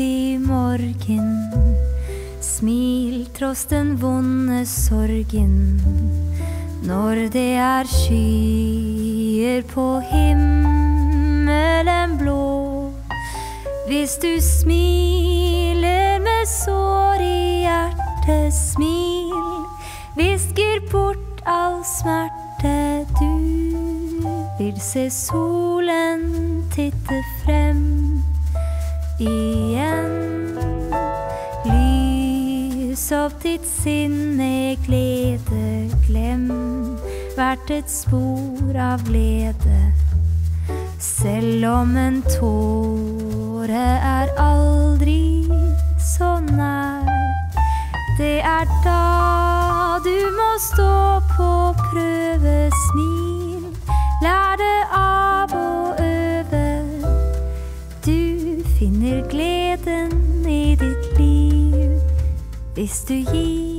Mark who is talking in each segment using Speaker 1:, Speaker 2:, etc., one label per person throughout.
Speaker 1: i morgen. Smil tross den vonde sorgen. Når det er skyer på himmelen blå. Hvis du smiler med sår i hjertet, smil. Visker bort all smerte, du vil se solen titte frem igjen. Lys opp ditt sinne, glede, glem hvert et spor av glede. Selv om en tåre er aldri finner gleden i ditt liv. Hvis du gir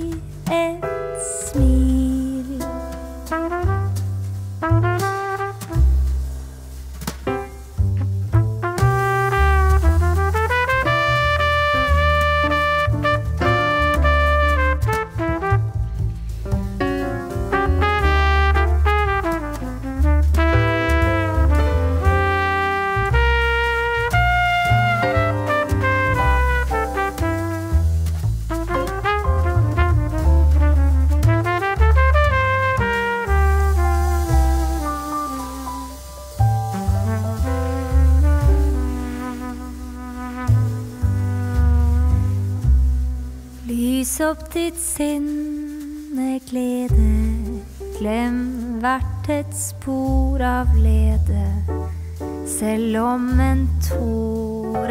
Speaker 1: Lys opp ditt sinne, glede. Glem hvert et spor av lede. Selv om en tåre